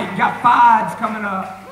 You got fives coming up.